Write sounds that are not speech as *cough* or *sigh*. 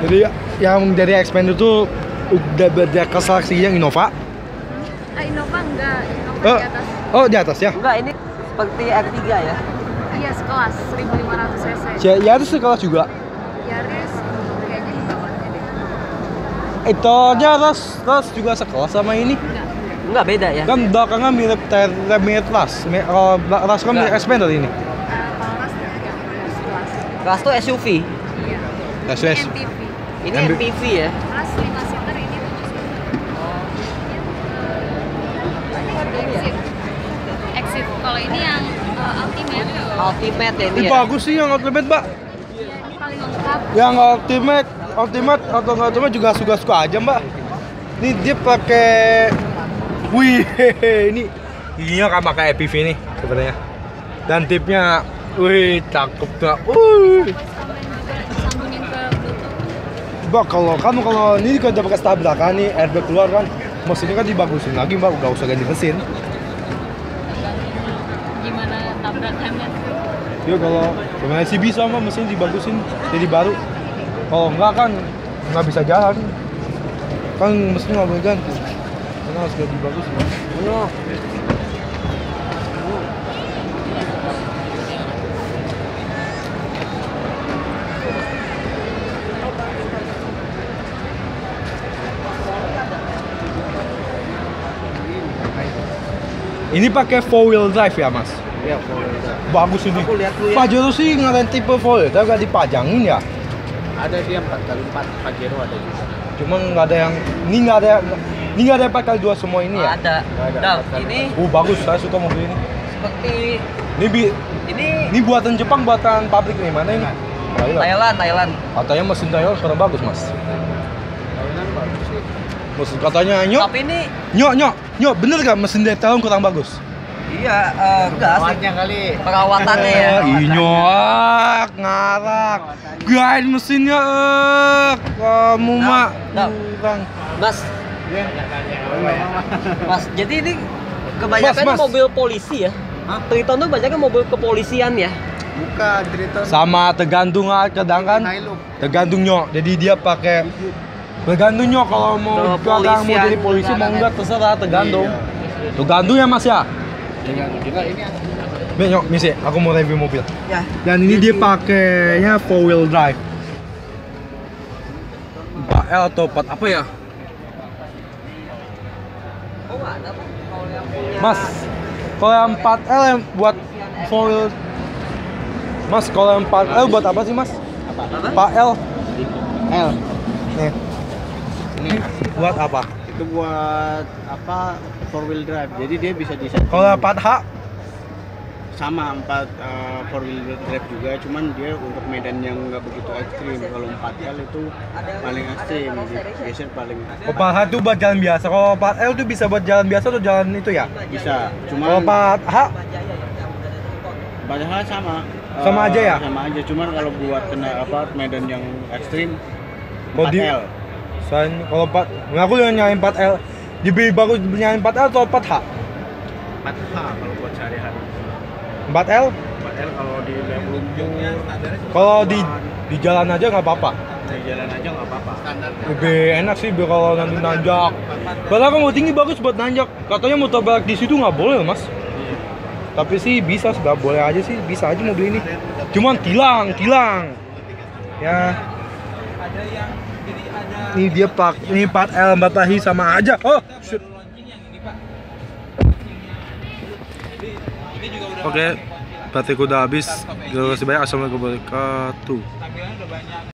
Jadi yang dari Xpander itu udah beda ke seleksi yang Innova. Ah, Innova enggak, Innova Oh, di atas. oh di atas ya. Enggak, ini seperti R3 ya. Iya, sekelas 1500 cc. Ya, ya itu sekelas juga. Yaris kayaknya di bawahnya deh. Itu dia ras ras juga sekelas sama ini. Enggak. Enggak beda ya. Kan belakangnya mirip ter mirip ras. Kalau bela- ras kan mirip Enggak. Xpander ini. Eh, kalau ras. Ras tuh SUV. Iya. Ras. MPV. Ini. MPV ya. Ras 5 seater ini 7 seater. Exit. Exit. Kalau ini yang eh, Ultimate. Ultimate ya ini Ini ya. bagus sih yang Ultimate, Mbak. Iya, ini paling lengkap. Yang Ultimate, Ultimate atau nggak Ultimate juga suka-suka aja, Mbak. Ini dia pakai Wih, *laughs* ini ini kan pakai EPV nih sebenarnya. Dan tipnya wih, cakep tuh. Wih. Mbak, kalau kamu kalau ini kan udah pakai stabilitas belakang nih, airbag keluar kan, mesinnya kan dibagusin lagi, Mbak. Udah usah ganti mesin. Gimana tabrakannya? Ya kalau sebenarnya sih bisa Mbak, mesin dibagusin jadi baru. Kalau enggak kan nggak bisa jalan. Kan mesin nggak boleh ganti. Karena harus ganti bagus. Mbak. Ini pakai four wheel drive ya, Mas? Ya, Bagus ini. Aku lihat dulu ya. Pajero sih ngalahin tipe four wheel drive nggak dipajangin ya. Ada dia 4 kali 4 Pajero ada juga. Cuman nggak ada yang ini nggak ada ini nggak ada yang pakai dua semua ini ya. Ada. ada. Nah, Ada. ini Uh bagus, saya suka mobil ini. seperti Ini bi ini ini buatan Jepang, buatan pabrik nih mana ini? Thailand. Thailand, Thailand. Katanya mesin Thailand kurang bagus, Mas. Mesin katanya nyok, Tapi ini nyok, nyok, nyok, bener gak mesin dari Thailand kurang bagus? iya eh, enggak sih. Awalnya kali. Perawatannya ya. Eh, *laughs* Ih, nyok, ngarak. Gain mesinnya, eh. Kamu Nah, mak nah. kurang. Mas, Iya. Mas, jadi ini kebanyakan Mas, mas. mobil polisi ya. Hah? Triton tuh banyak mobil kepolisian ya. Bukan Triton. Sama tergantung ah, kadang kan. Tergantung nyok. Jadi dia pakai tergantung nyok kalau mau kadang mau jadi polisi mau enggak terserah tergantung. Iya. Tergantung ya Mas ya. Dengan juga ini Nih nyok, misi, aku mau review mobil. Ya. Dan ini dia pakainya four wheel drive. 4L atau 4 apa ya? Oh, Mas, kalau yang 4L yang buat four wheel Mas, kalau yang 4L buat apa sih, Mas? apa? Apa? 4L. L. Nih, Ini buat apa? itu buat apa four wheel drive. Jadi dia bisa disetting Kalau 4H, sama empat uh, four wheel drive juga, cuman dia untuk medan yang nggak begitu ekstrim. Kalau 4L itu paling ekstrim, geser paling kalau 4H itu buat jalan biasa. Kalau 4L itu bisa buat jalan biasa atau jalan itu ya? bisa. Kalau Cuman 4H, padahal sama. Sama Uh, aja ya? Sama aja, cuman kalau buat kena apa medan yang ekstrim Kalau di- 4L. Soalnya kalau 4, nah aku yang nyalain 4L. Lebih bagus nyalain 4L atau 4H? 4H kalau buat sehari-hari. 4L? 4L kalau di lumpur Kalau di di jalan aja nggak apa-apa. di jalan aja nggak apa-apa. Lebih enak sih kalau nanti nanjak. Padahal mau tinggi bagus buat nanjak. Katanya mau balik di situ nggak boleh mas. Tapi sih bisa, nggak boleh aja sih, bisa aja mobil ini. Cuman tilang, tilang. Ya. Ini dia pak, ini 4L Batahi sama aja. Oh, shoot. Oke, baterai udah habis. Terima kasih banyak. Assalamualaikum warahmatullahi wabarakatuh.